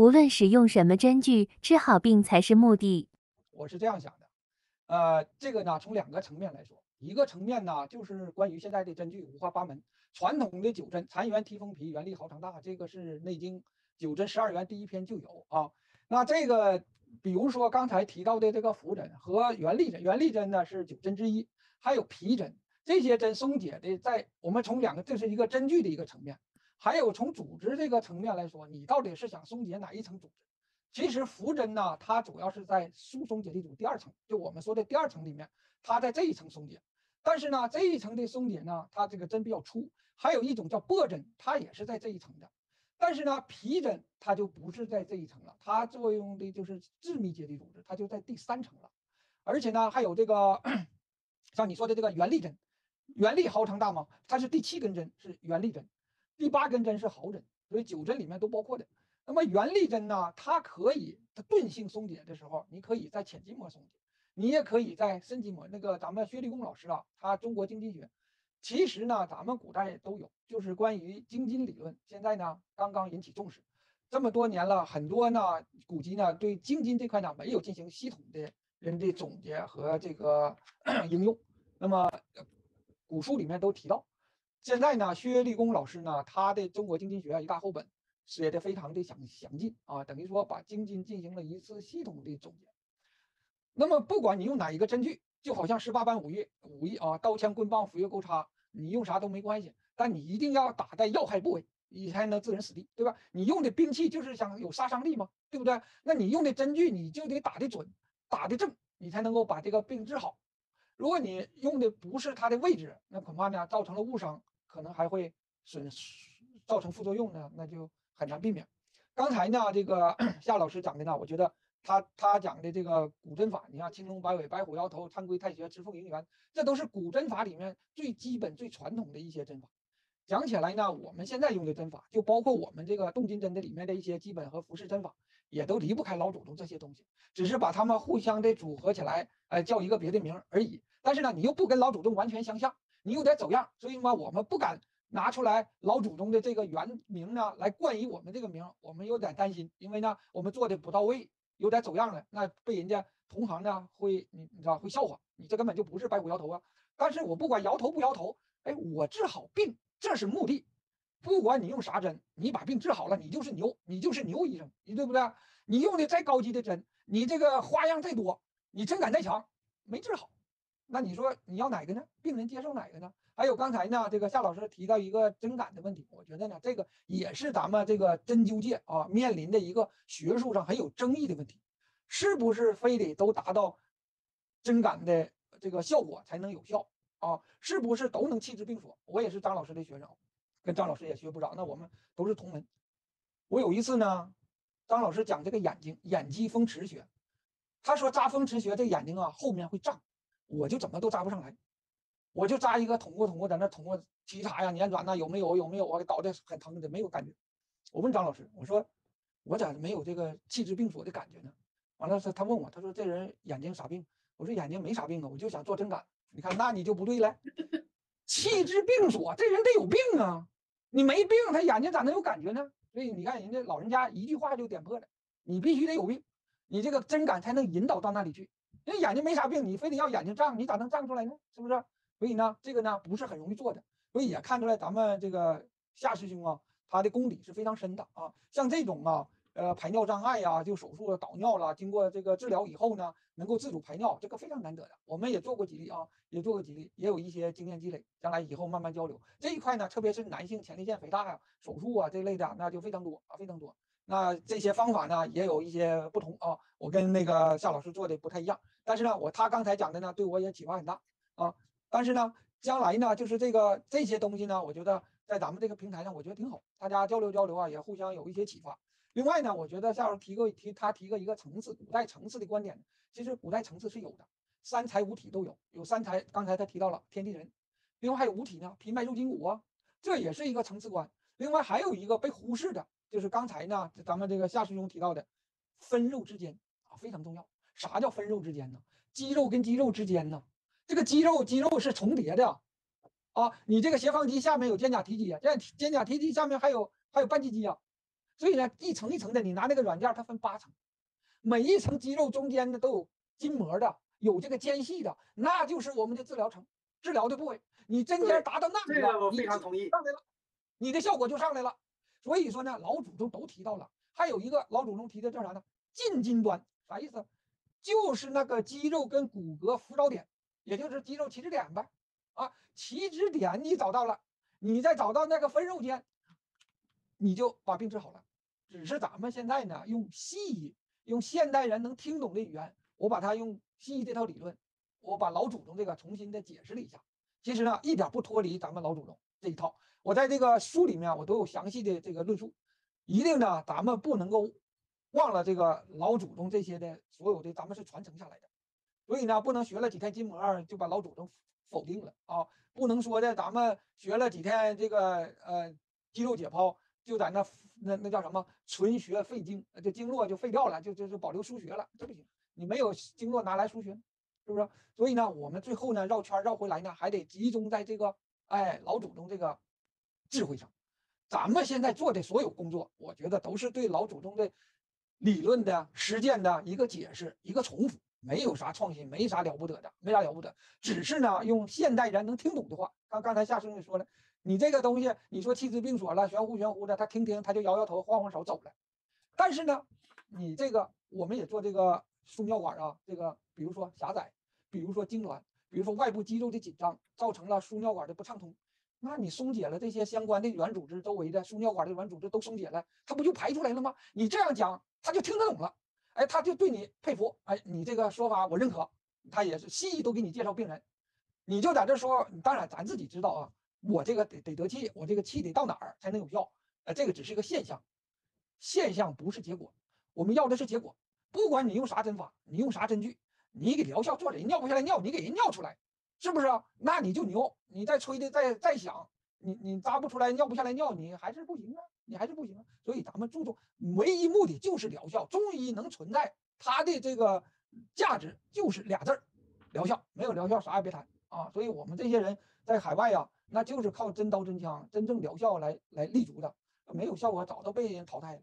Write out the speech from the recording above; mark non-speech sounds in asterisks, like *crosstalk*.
无论使用什么针具，治好病才是目的。我是这样想的，呃，这个呢，从两个层面来说，一个层面呢，就是关于现在的针具五花八门，传统的九针残元提风皮，原力毫长大，这个是《内经九针十二元》第一篇就有啊。那这个，比如说刚才提到的这个浮针和原力针，原力针呢是九针之一，还有皮针，这些针松解的，在我们从两个，这是一个针具的一个层面。还有从组织这个层面来说，你到底是想松解哪一层组织？其实浮针呢，它主要是在疏松解离组第二层，就我们说的第二层里面，它在这一层松解。但是呢，这一层的松解呢，它这个针比较粗。还有一种叫薄针，它也是在这一层的。但是呢，皮针它就不是在这一层了，它作用的就是致密结缔组织，它就在第三层了。而且呢，还有这个 *clears throat* 像你说的这个原力针，原力毫长大吗，它是第七根针，是原力针。第八根针是毫针，所以九针里面都包括的。那么原力针呢，它可以它钝性松解的时候，你可以在浅筋膜松解，你也可以在深筋膜。那个咱们薛立功老师啊，他中国经筋学，其实呢，咱们古代都有，就是关于经筋理论，现在呢刚刚引起重视。这么多年了，很多呢古籍呢对经筋这块呢没有进行系统的人的总结和这个 *clears throat* 应用。那么古书里面都提到。现在呢，薛立功老师呢，他的《中国经筋学》一大厚本写的非常的详详尽啊，等于说把经筋进行了一次系统的总结。那么，不管你用哪一个针具，就好像十八般武艺武艺啊，刀枪棍棒斧钺钩叉，你用啥都没关系，但你一定要打在要害部位，你才能置人死地，对吧？你用的兵器就是想有杀伤力嘛，对不对？那你用的针具你就得打得准，打得正，你才能够把这个病治好。如果你用的不是它的位置，那恐怕呢造成了误伤。可能还会损造成副作用呢，那就很难避免。刚才呢，这个 *clears throat* 夏老师讲的呢，我觉得他他讲的这个古针法，你看青龙摆尾、白虎摇头、参龟太穴、直凤迎圆，这都是古针法里面最基本、最传统的一些针法。讲起来呢，我们现在用的针法，就包括我们这个动筋针的里面的一些基本和服饰针法，也都离不开老祖宗这些东西，只是把它们互相的组合起来，哎，叫一个别的名而已。但是呢，你又不跟老祖宗完全相像。你有点走样，所以嘛，我们不敢拿出来老祖宗的这个原名呢来冠以我们这个名，我们有点担心，因为呢，我们做的不到位，有点走样了，那被人家同行呢会你你知道会笑话你，这根本就不是白虎摇头啊。但是我不管摇头不摇头，哎，我治好病，这是目的。不管你用啥针，你把病治好了，你就是牛，你就是牛医生，你对不对？你用的再高级的针，你这个花样再多，你针感再强，没治好。那你说你要哪个呢？病人接受哪个呢？还有刚才呢，这个夏老师提到一个针感的问题，我觉得呢，这个也是咱们这个针灸界啊面临的一个学术上很有争议的问题，是不是非得都达到针感的这个效果才能有效啊？是不是都能气治病所？我也是张老师的学生，跟张老师也学不着，那我们都是同门。我有一次呢，张老师讲这个眼睛眼肌风池穴，他说扎风池穴这眼睛啊后面会胀。我就怎么都扎不上来，我就扎一个捅过捅过，在那捅过体查呀、捻转呐，有没有有没有啊？搞得很疼的，没有感觉。我问张老师，我说我咋没有这个气治病所的感觉呢？完了他他问我，他说这人眼睛啥病？我说眼睛没啥病啊，我就想做针感。你看那你就不对了，*laughs* 气治病所这人得有病啊，你没病他眼睛咋能有感觉呢？所以你看人家老人家一句话就点破了，你必须得有病，你这个真感才能引导到那里去。人眼睛没啥病，你非得要眼睛胀，你咋能胀出来呢？是不是？所以呢，这个呢不是很容易做的。所以也看出来咱们这个夏师兄啊，他的功底是非常深的啊。像这种啊，呃，排尿障碍呀，就手术导尿了，经过这个治疗以后呢，能够自主排尿，这个非常难得的。我们也做过几例啊，也做过几例，也有一些经验积累，将来以后慢慢交流这一块呢，特别是男性前列腺肥大呀，手术啊这类的，那就非常多啊，非常多。那这些方法呢，也有一些不同啊。我跟那个夏老师做的不太一样，但是呢，我他刚才讲的呢，对我也启发很大啊。但是呢，将来呢，就是这个这些东西呢，我觉得在咱们这个平台上，我觉得挺好，大家交流交流啊，也互相有一些启发。另外呢，我觉得夏老师提个提他提个一个层次，古代层次的观点，其实古代层次是有的，三才五体都有，有三才，刚才他提到了天地人，另外还有五体呢，皮脉肉筋骨啊，这也是一个层次观。另外还有一个被忽视的。就是刚才呢，咱们这个夏师兄提到的分肉之间啊，非常重要。啥叫分肉之间呢？肌肉跟肌肉之间呢，这个肌肉肌肉是重叠的啊。你这个斜方肌下面有肩胛提肌，这肩胛提肌下面还有还有半肌肌啊。所以呢，一层一层的，你拿那个软件，它分八层，每一层肌肉中间的都有筋膜的，有这个间隙的，那就是我们的治疗层，治疗的部位。你针尖达到那里了，我非常同意，上来了，你的效果就上来了。所以说呢，老祖宗都提到了，还有一个老祖宗提的叫啥呢？近筋端啥意思？就是那个肌肉跟骨骼浮着点，也就是肌肉起止点呗。啊，起止点你找到了，你再找到那个分肉间，你就把病治好了。只是咱们现在呢，用西医，用现代人能听懂的语言，我把它用西医这套理论，我把老祖宗这个重新的解释了一下。其实呢，一点不脱离咱们老祖宗这一套。我在这个书里面，我都有详细的这个论述。一定呢，咱们不能够忘了这个老祖宗这些的所有的，咱们是传承下来的。所以呢，不能学了几天筋膜就把老祖宗否定了啊！不能说的，咱们学了几天这个呃肌肉解剖，就在那。那那叫什么？纯学废经，这经络就废掉了，就就就保留输学了，这不行。你没有经络拿来输学，是不是？所以呢，我们最后呢绕圈绕回来呢，还得集中在这个哎老祖宗这个智慧上。咱们现在做的所有工作，我觉得都是对老祖宗的理论的实践的一个解释，一个重复，没有啥创新，没啥了不得的，没啥了不得。只是呢，用现代人能听懂的话，刚刚才夏师兄也说了。你这个东西，你说气质病所了，玄乎玄乎的，他听听，他就摇摇头，晃晃手走了。但是呢，你这个我们也做这个输尿管啊，这个比如说狭窄，比如说痉挛，比如说外部肌肉的紧张，造成了输尿管的不畅通。那你松解了这些相关的软组织，周围的输尿管的软组织都松解了，它不就排出来了吗？你这样讲，他就听得懂了，哎，他就对你佩服，哎，你这个说法我认可。他也是西医都给你介绍病人，你就在这说，当然咱自己知道啊。我这个得得得气，我这个气得到哪儿才能有效？呃，这个只是一个现象，现象不是结果。我们要的是结果。不管你用啥针法，你用啥针具，你给疗效做人尿不下来尿，你给人尿出来，是不是？那你就牛。你再吹的再再响，你你扎不出来尿不下来尿，你还是不行啊，你还是不行啊。所以咱们注重唯一目的就是疗效。中医能存在，它的这个价值就是俩字儿：疗效。没有疗效，啥也别谈啊。所以我们这些人在海外呀。那就是靠真刀真枪、真正疗效来来立足的，没有效果早都被人淘汰了。